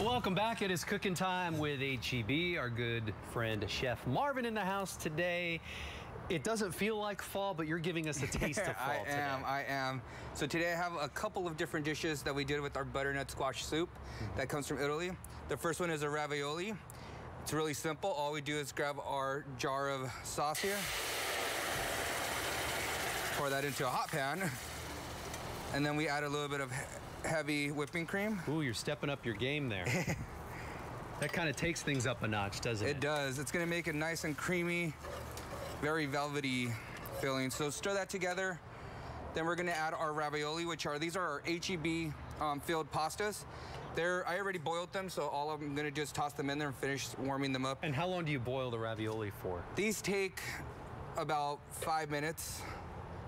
Welcome back. It is cooking time with HEB, our good friend Chef Marvin in the house today. It doesn't feel like fall, but you're giving us a taste of fall I today. am, I am. So today I have a couple of different dishes that we did with our butternut squash soup mm-hmm. that comes from Italy. The first one is a ravioli. It's really simple. All we do is grab our jar of sauce here, pour that into a hot pan, and then we add a little bit of heavy whipping cream. Ooh, you're stepping up your game there. that kind of takes things up a notch, doesn't it? It does. It's gonna make it nice and creamy, very velvety filling. So stir that together. Then we're gonna add our ravioli, which are, these are our HEB um, filled pastas. They're, I already boiled them, so all I'm gonna just toss them in there and finish warming them up. And how long do you boil the ravioli for? These take about five minutes.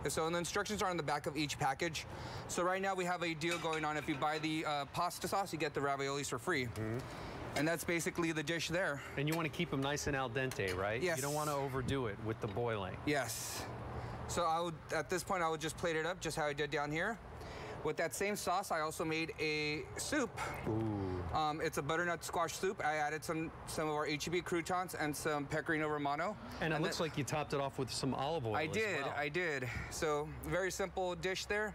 So and the instructions are on the back of each package. So right now we have a deal going on. If you buy the uh, pasta sauce, you get the raviolis for free. And that's basically the dish there. And you want to keep them nice and al dente, right? Yes. You don't want to overdo it with the boiling. Yes. So I would, at this point, I would just plate it up just how I did down here. With that same sauce, I also made a soup. Ooh. Um, it's a butternut squash soup. I added some some of our HEB croutons and some pecorino romano. And it then- looks like you topped it off with some olive oil. I did, well. I did. So very simple dish there.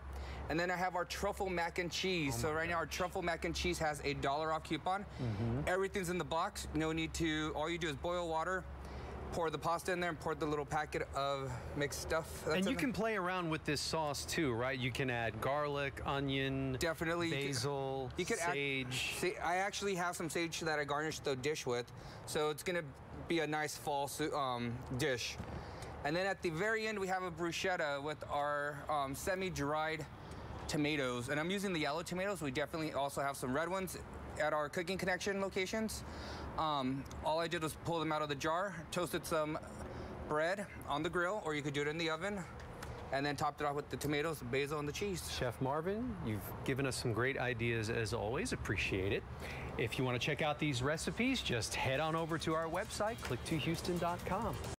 And then I have our truffle mac and cheese. Oh so right now our truffle mac and cheese has a dollar off coupon. Mm-hmm. Everything's in the box. No need to, all you do is boil water, pour the pasta in there and pour the little packet of mixed stuff. that's And you can play around with this sauce too, right? You can add garlic, onion, Definitely. you can- basil, You could add- sage. see, I actually have some sage that I garnished the dish with, so it's gonna be a nice fall um, dish. And then at the very end, we have a bruschetta with our um, semi-dried tomatoes, and I'm using the yellow tomatoes. We definitely also have some red ones at our Cooking Connection locations. Um, all I did was pull them out of the jar, toasted some bread on the grill, or you could do it in the oven, and then topped it off with the tomatoes, basil, and the cheese. Chef Marvin, you've given us some great ideas as always. Appreciate it. If you want to check out these recipes, just head on over to our website, click2houston.com.